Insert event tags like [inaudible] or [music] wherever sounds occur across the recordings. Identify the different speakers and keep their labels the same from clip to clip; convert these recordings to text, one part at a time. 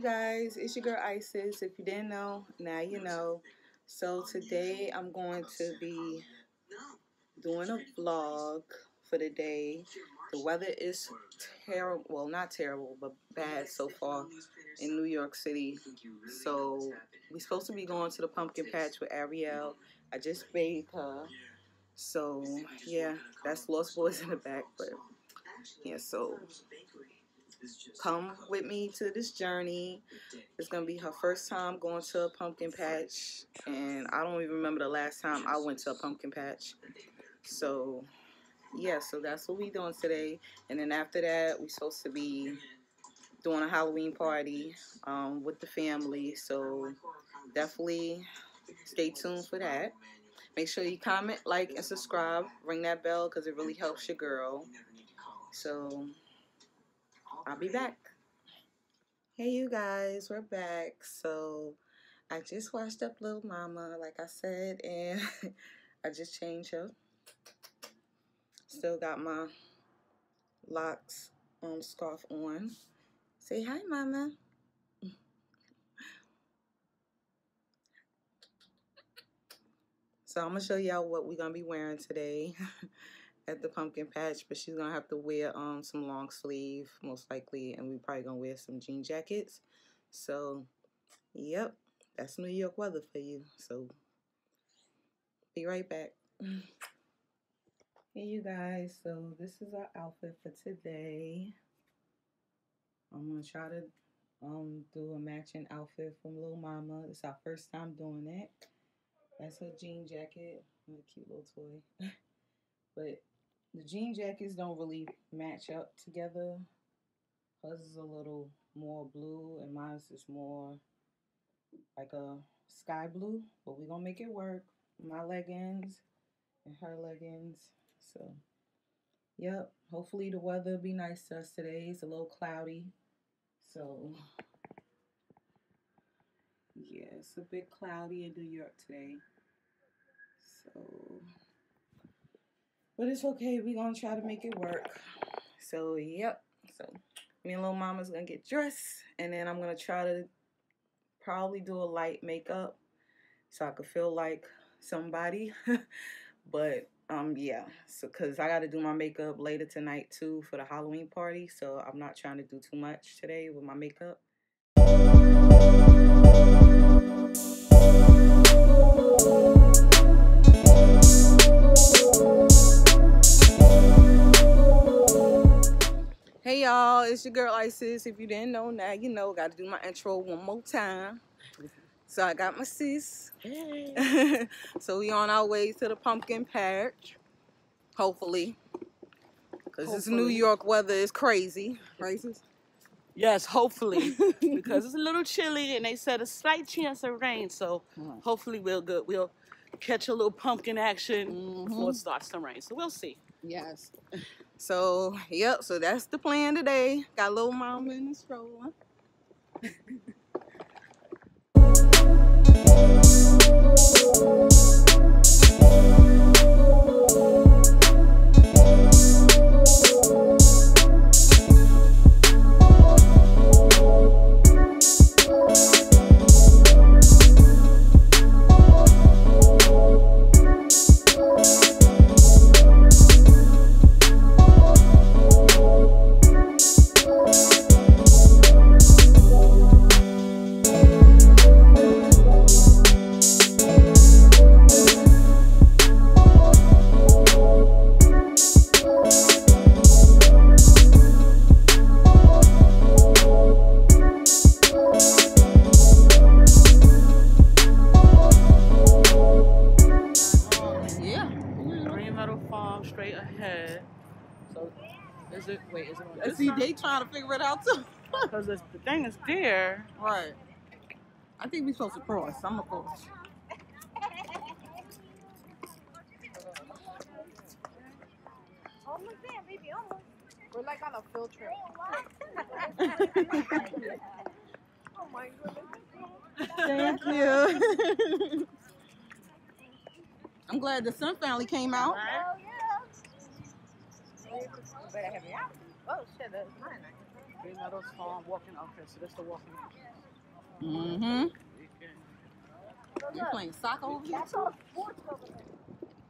Speaker 1: you guys, it's your girl Isysse. If you didn't know, now you know. So today I'm going to be doing a vlog for the day. The weather is terrible, well not terrible, but bad so far in New York City. So we're supposed to be going to the pumpkin patch with Ariel. I just bathed her. So yeah, that's Lost Boys in the back, but yeah, so come with me to this journey. It's gonna be her first time going to a pumpkin patch, and I don't even remember the last time I went to a pumpkin patch. So, yeah, so that's what we doing today. And then after that, we're supposed to be doing a Halloween party um, with the family. So definitely stay tuned for that. Make sure you comment, like, and subscribe. Ring that bell because it really helps your girl. So I'll be back. Hey, you guys, we're back. So, I just washed up Little Mama, like I said, and [laughs] I just changed her. Still got my locks on, scarf on. Say hi, Mama. [laughs] So I'm gonna show y'all what we're gonna be wearing today. [laughs] at the pumpkin patch, but she's gonna have to wear um some long sleeve most likely, and we probably gonna wear some jean jackets. So, yep, that's New York weather for you. So, be right back. Hey, you guys. So this is our outfit for today. I'm gonna try to um do a matching outfit from Little Mama. It's our first time doing it. That's her jean jacket. A cute little toy. [laughs] but the jean jackets don't really match up together. Hers is a little more blue and mine is more like a sky blue. But we're going to make it work. My leggings and her leggings. So, yep. Hopefully the weather be nice to us today. It's a little cloudy. So, yeah, it's a bit cloudy in New York today. So, but it's okay. We're going to try to make it work. So, yep. So, me and little mama's going to get dressed. And then I'm going to try to probably do a light makeup. So I could feel like somebody. [laughs] but, um, yeah. So, because I got to do my makeup later tonight, too, for the Halloween party. So, I'm not trying to do too much today with my makeup. Y'all, it's your girl Isysse. If you didn't know, now you know. Got to do my intro one more time. So I got my sis. Hey. [laughs] so we on our way to the pumpkin patch. Hopefully. Because this New York weather is crazy. Right,
Speaker 2: Yes, hopefully. [laughs] because it's a little chilly and they said a slight chance of rain. So hopefully we'll good. We'll catch a little pumpkin action mm -hmm. before it starts to rain. So we'll see.
Speaker 1: Yes. So, yep, so that's the plan today. Got little mama in the stroller. [laughs] trying to figure it out too. [laughs]
Speaker 2: Because the thing is there.
Speaker 1: Right. I think we're supposed to cross. I'm going to cross.
Speaker 3: Almost there, baby, almost. We're like on a field trip. oh my goodness.
Speaker 1: Thank you. [laughs] I'm glad the sun finally came out.
Speaker 3: Oh, yeah. Better have it out. Oh shit, that's mine.
Speaker 2: Green Meadows Farm walking. Okay, so that's the walking.
Speaker 1: Mm-hmm. You playing soccer over here?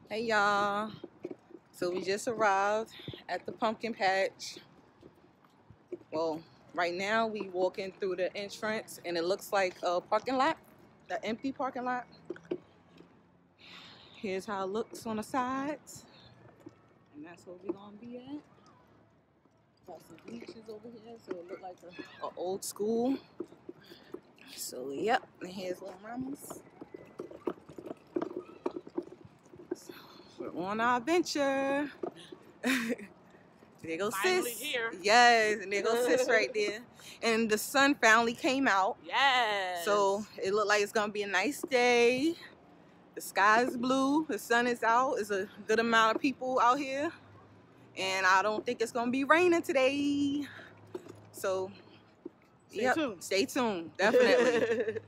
Speaker 1: Hey y'all. So we just arrived at the pumpkin patch. Well, right now we walking through the entrance and it looks like a parking lot, the empty parking lot. Here's how it looks on the sides. That's where we're gonna be at. Got some bleachers over here, so it look like a, a old school. So yep, and here's little mamas. So, we're on our adventure. [laughs] there goes
Speaker 2: Finally
Speaker 1: sis.
Speaker 2: here.
Speaker 1: Yes, and there goes sis [laughs] right there. And the sun finally came out.
Speaker 2: Yes.
Speaker 1: So it looked like it's gonna be a nice day. The sky is blue, the sun is out. It's a good amount of people out here. And I don't think it's gonna be raining today. So
Speaker 2: Stay
Speaker 1: yep,
Speaker 2: tuned.
Speaker 1: Stay tuned, [laughs] definitely.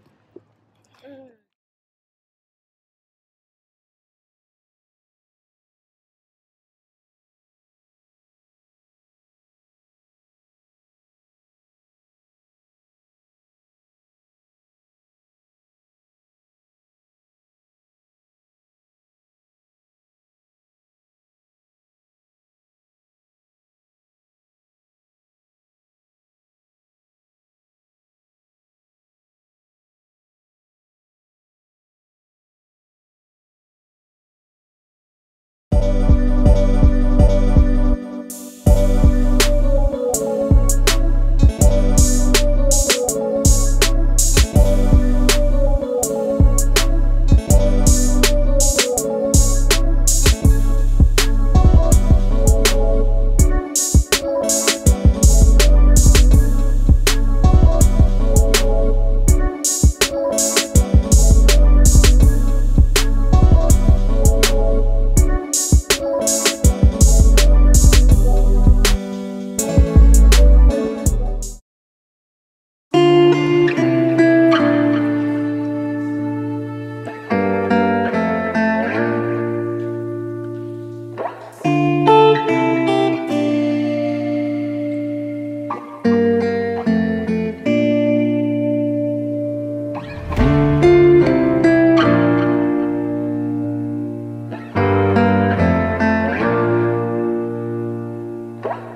Speaker 2: Look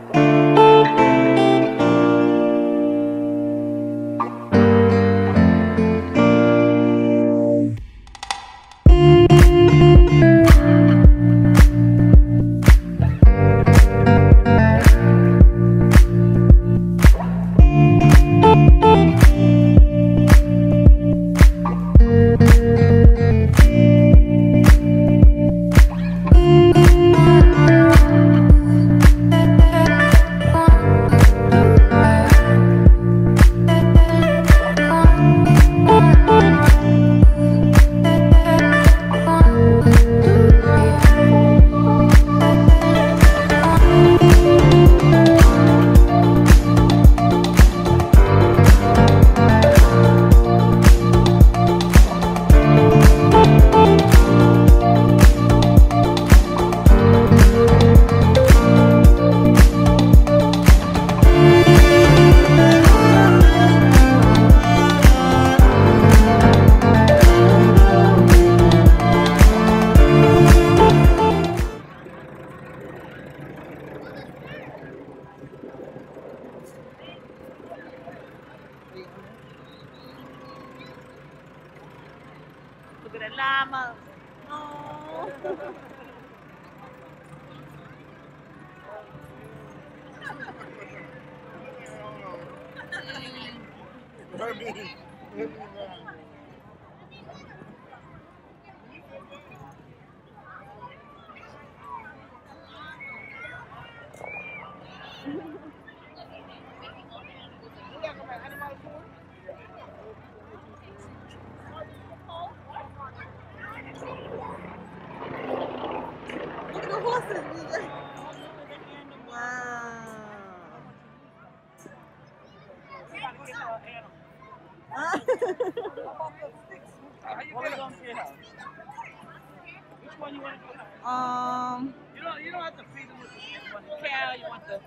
Speaker 2: you want the...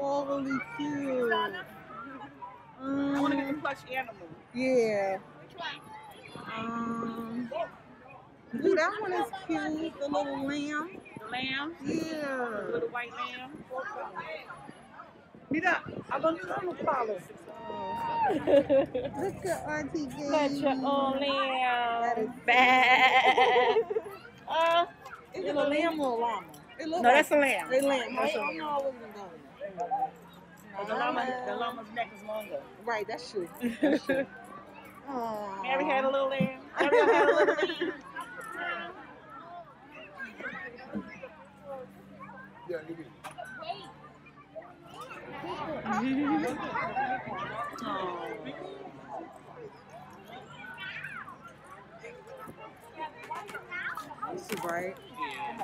Speaker 1: all really cute.
Speaker 2: I want to get
Speaker 1: Um,
Speaker 2: the plush animal.
Speaker 1: yeah. Um, ooh, that one is cute. The little lamb.
Speaker 2: The lamb,
Speaker 1: Yeah.
Speaker 2: the little white lamb.
Speaker 1: Mira, ¿a dónde están los palos? Look at Auntie Gay.
Speaker 2: Such a old
Speaker 1: That is
Speaker 2: lamb. [laughs] Bad. Uh,
Speaker 1: Is it a lamb or a llama? It
Speaker 2: no,
Speaker 1: like
Speaker 2: that's a lamb.
Speaker 1: a lamb.
Speaker 2: That's
Speaker 1: Right?
Speaker 2: a
Speaker 1: I'm
Speaker 2: lamb.
Speaker 1: always going.
Speaker 2: But The llama, the llama's neck is longer.
Speaker 1: Right, that's true. [laughs] That's true. Aww.
Speaker 2: Mary had a little lamb. [laughs] Ariel had a little lamb. [laughs]
Speaker 1: Is she bright? He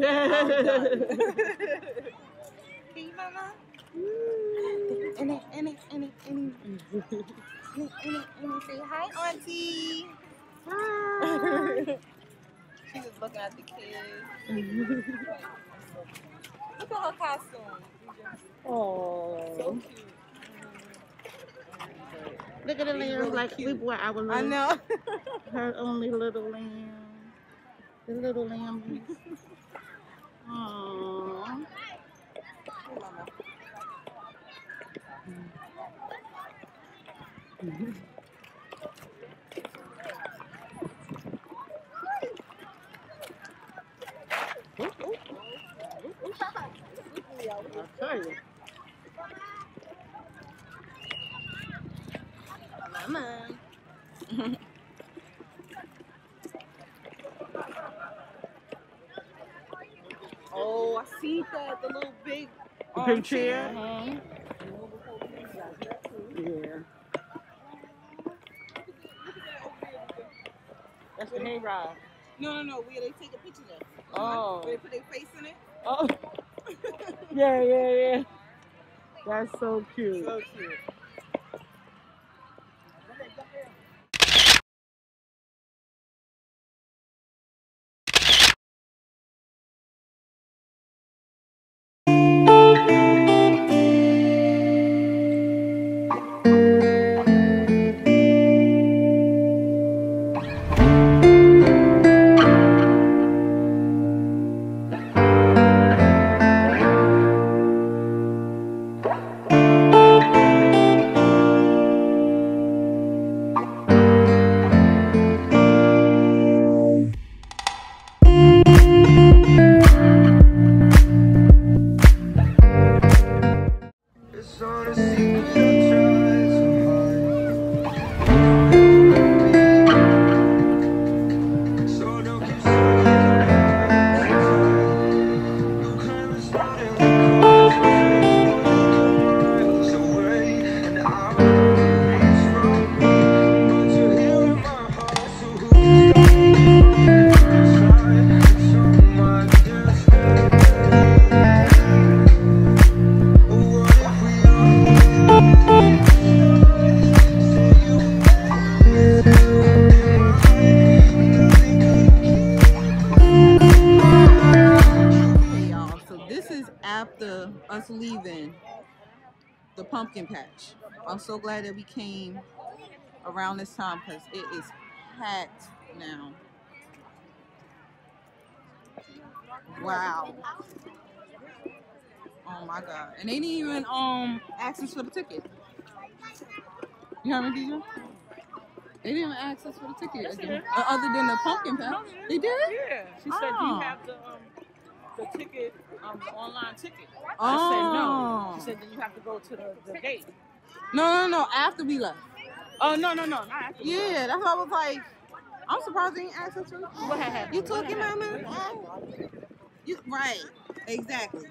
Speaker 1: done. Hey, mama. Any, any, any, any, any, any. Say hi, auntie. Hi. she was looking at the kids. Look at her costume.
Speaker 2: Oh.
Speaker 1: So cute.
Speaker 2: Look at the lamb
Speaker 1: really
Speaker 2: like we
Speaker 1: cute.
Speaker 2: were our little,
Speaker 1: I know.
Speaker 2: her only little lamb. The little lamb. [laughs] Aww.
Speaker 1: Hey, mama.
Speaker 2: I'll tell you.
Speaker 1: Mama. oh, I see that. The little big
Speaker 2: The big chair?
Speaker 1: armchair.
Speaker 2: Yeah. That's the hay ride.
Speaker 1: No, no, no. Where they take a picture of.
Speaker 2: Oh.
Speaker 1: Where they put their face in it.
Speaker 2: Oh. [laughs] yeah, yeah, yeah. That's so cute.
Speaker 1: So cute. Pumpkin patch. I'm so glad that we came around this time because it is packed now. Wow. Oh my god. And they didn't even um ask us for the ticket. You heard me, DJ? They didn't even ask us for the ticket
Speaker 2: Yes.
Speaker 1: Uh, other than the pumpkin patch.
Speaker 2: No,
Speaker 1: They did?
Speaker 2: Yeah. She said,
Speaker 1: Oh.
Speaker 2: you have the um the ticket, um the online ticket? I
Speaker 1: Oh.
Speaker 2: said no. She said then you have to go to the, the gate.
Speaker 1: No, no, no. After we left.
Speaker 2: Oh no no no not after.
Speaker 1: Yeah, that's why I was like, I'm surprised they didn't ask us
Speaker 2: What happened?
Speaker 1: You took your mama?
Speaker 2: You right. Exactly.